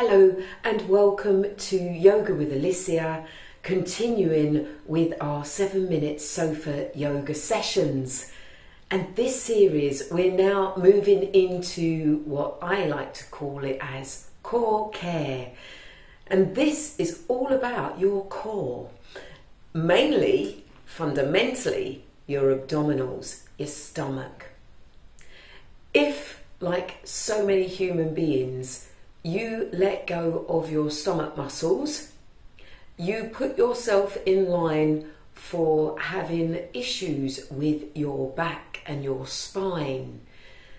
Hello and welcome to Yoga with Alicia, continuing with our seven minute sofa yoga sessions. And this series, we're now moving into what I like to call it as core care. And this is all about your core, mainly, fundamentally, your abdominals, your stomach. If, like so many human beings, you let go of your stomach muscles, you put yourself in line for having issues with your back and your spine,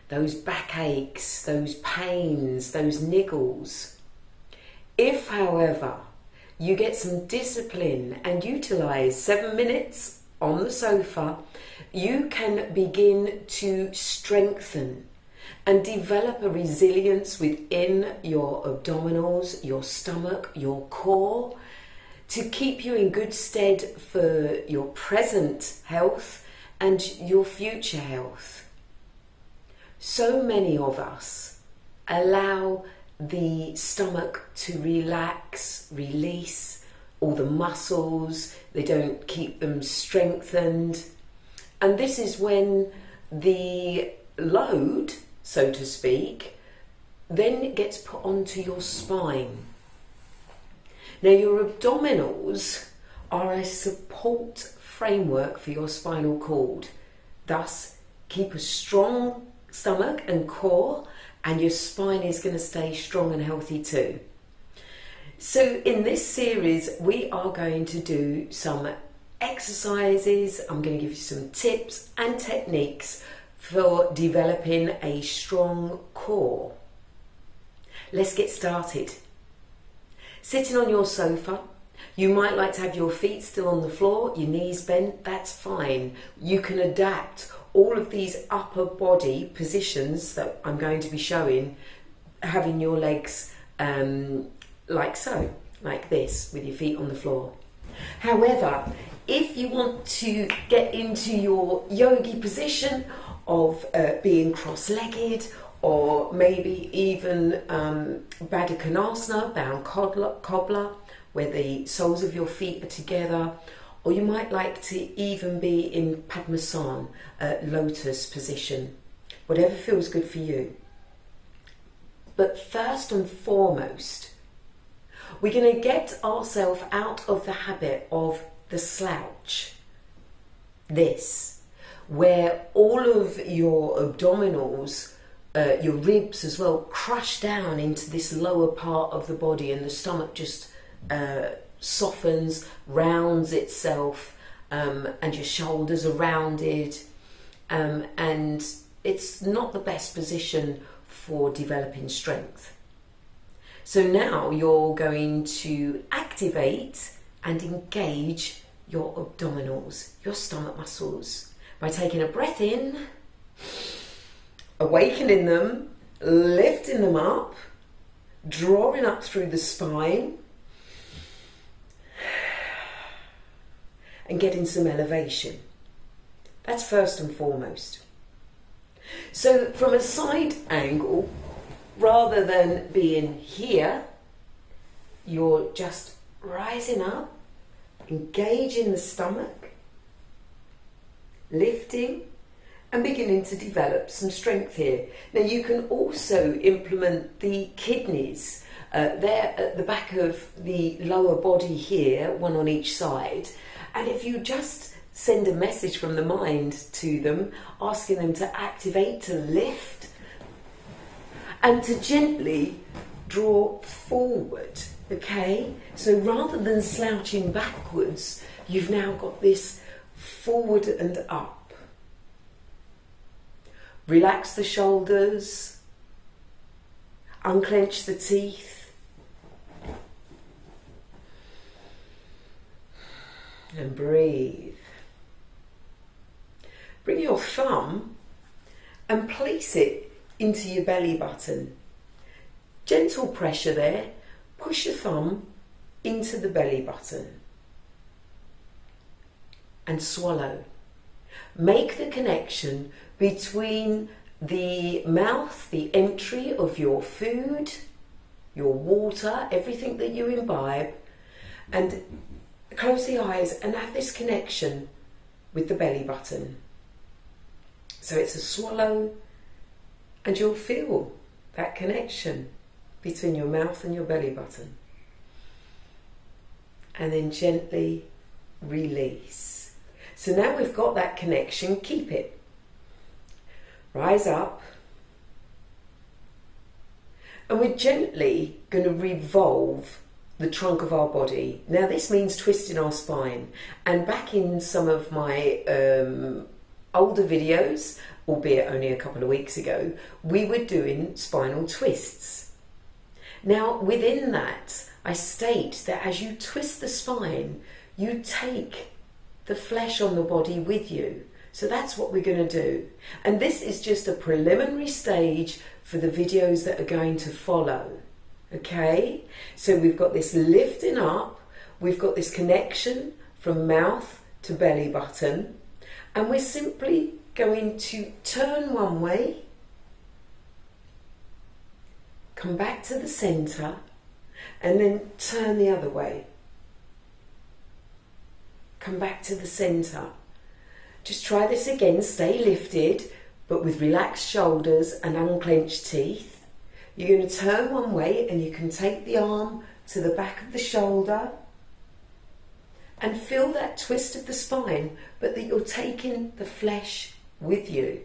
those backaches, those pains, those niggles. If, however, you get some discipline and utilize seven minutes on the sofa, you can begin to strengthen and develop a resilience within your abdominals, your stomach, your core to keep you in good stead for your present health and your future health. So many of us allow the stomach to relax, release all the muscles, they don't keep them strengthened. And this is when the load so to speak, then it gets put onto your spine. Now, your abdominals are a support framework for your spinal cord. Thus, keep a strong stomach and core, and your spine is going to stay strong and healthy too. So, in this series, we are going to do some exercises. I'm going to give you some tips and techniques for developing a strong core. Let's get started. Sitting on your sofa, you might like to have your feet still on the floor, your knees bent, that's fine. You can adapt all of these upper body positions that I'm going to be showing, having your legs um, like so, like this, with your feet on the floor. However, if you want to get into your yogi position of uh, being cross-legged or maybe even um, Baddha Konasana, bound cobbler, cobbler, where the soles of your feet are together, or you might like to even be in Padmasana, uh, lotus position, whatever feels good for you. But first and foremost, we're going to get ourselves out of the habit of the slouch. This where all of your abdominals, uh, your ribs as well, crush down into this lower part of the body, and the stomach just uh, softens, rounds itself, um, and your shoulders are rounded, um, and it's not the best position for developing strength. So now you're going to activate and engage your abdominals, your stomach muscles by taking a breath in, awakening them, lifting them up, drawing up through the spine, and getting some elevation. That's first and foremost. So, from a side angle, rather than being here, you're just rising up, engaging the stomach, lifting and beginning to develop some strength here. Now you can also implement the kidneys. Uh, they're at the back of the lower body here, one on each side. And if you just send a message from the mind to them, asking them to activate, to lift, and to gently draw forward, okay? So rather than slouching backwards, you've now got this forward and up. Relax the shoulders, unclench the teeth, and breathe. Bring your thumb and place it into your belly button. Gentle pressure there. Push your thumb into the belly button and swallow. Make the connection between the mouth, the entry of your food, your water, everything that you imbibe, and close the eyes and have this connection with the belly button. So it's a swallow, and you'll feel that connection between your mouth and your belly button. And then gently release. So now we've got that connection, keep it. Rise up. And we're gently going to revolve the trunk of our body. Now, this means twisting our spine. And back in some of my um, older videos, albeit only a couple of weeks ago, we were doing spinal twists. Now, within that, I state that as you twist the spine, you take the flesh on the body with you. So that's what we're going to do. And this is just a preliminary stage for the videos that are going to follow. Okay? So we've got this lifting up, we've got this connection from mouth to belly button, and we're simply going to turn one way, come back to the center, and then turn the other way. Come back to the center. Just try this again, stay lifted, but with relaxed shoulders and unclenched teeth. You're going to turn one way and you can take the arm to the back of the shoulder and feel that twist of the spine, but that you're taking the flesh with you.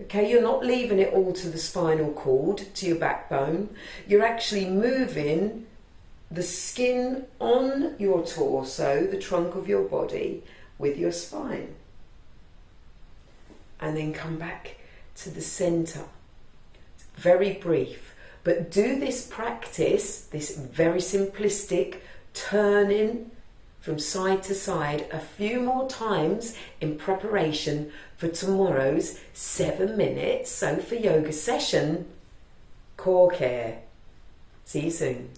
Okay, you're not leaving it all to the spinal cord, to your backbone. You're actually moving the skin on your torso, the trunk of your body, with your spine. And then come back to the center. Very brief, but do this practice, this very simplistic turning from side to side a few more times in preparation for tomorrow's seven minute sofa yoga session core care. See you soon.